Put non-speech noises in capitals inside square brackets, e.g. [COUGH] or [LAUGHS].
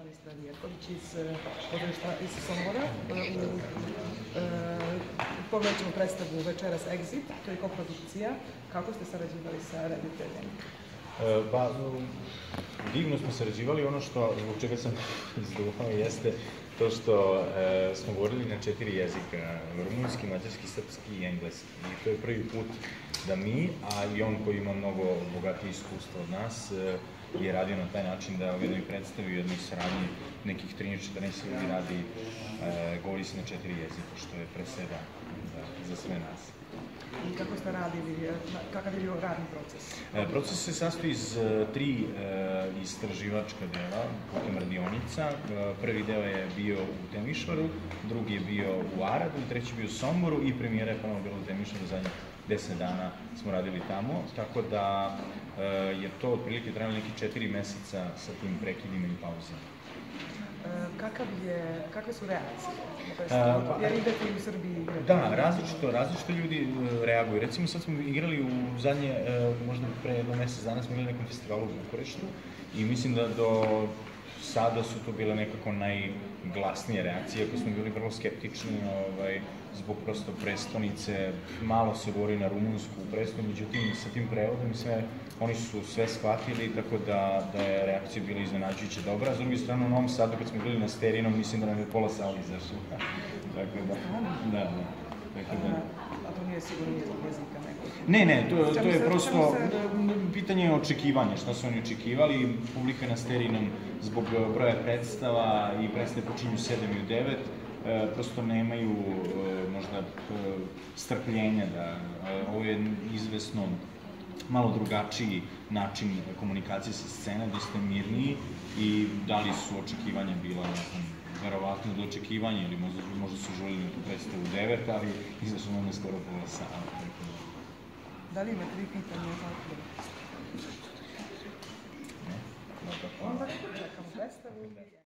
Stanislav Jerković iz e, pozorišta iz Sombora. E, U, e, pogledat ćemo predstavu Večeras Exit, to je koprodukcija. Kako ste sarađivali sa rediteljem? Pa, divno smo sarađivali, ono što, zbog čega sam [LAUGHS] izduvao jeste to što e, smo govorili na četiri jezika, rumunski, mađarski, srpski i engleski. I to je prvi put da mi, a i on koji ima mnogo bogatije iskustva od nas, e, je radio na taj način da u jednoj predstavi, u jednoj saradnji nekih 13-14 ljudi radi, e, govori se na četiri jezika, što je preseda za, za sve nas. I kako ste radili, e, kakav je bio radni proces? E, Proces se sastoji iz e, tri e, istraživačka dela putem radionica. E, Prvi deo je bio u Temišvaru, drugi je bio u Aradu, treći je bio u Somboru i premijera je ponovno bila u Temišvaru zadnjih 10 dana smo radili tamo, tako da e, je to otprilike trajalo neki četiri meseca sa tim prekidima i pauzama. E, Kakav je, kakve su reakcije? pa- Jer idete i u Srbiji igrati. Da, različito, različito ljudi e, reaguju. Recimo sad smo igrali u zadnje, možda pre jedno mesec dana smo igrali na nekom festivalu u Bukureštu i mislim da do sada su to bile nekako najglasnije reakcije, ako smo bili vrlo skeptični ovaj, zbog prosto prestonice, malo se govori na rumunsku u prestonu, međutim sa tim prevodom sve, oni su sve shvatili, tako da, da je reakcija bila iznenađujuće dobra. S druge strane, u Novom Sadu, kad smo bili na Sterinom, mislim da nam je pola sala izašlo. [LAUGHS] tako da, da, da. Da, A to nije sigurno nije zbog jezika nekog. Ne, ne, to, to je prosto pitanje očekivanja, šta su oni očekivali. Publika je na Sterinom zbog e, broja predstava i predstave počinju u 7 i u 9, e, prosto nemaju e, možda e, strpljenja da ovo je izvesno malo drugačiji način komunikacije sa scene, dosta mirniji i da li su očekivanja bila, ne znam, do očekivanja ili možda, možda su želili na tu predstavu u 9, ali izašlo nam je skoro pola sata. tako da. Da li ima tri pitanja za odgovor? Ne? Onda čekamo predstavu.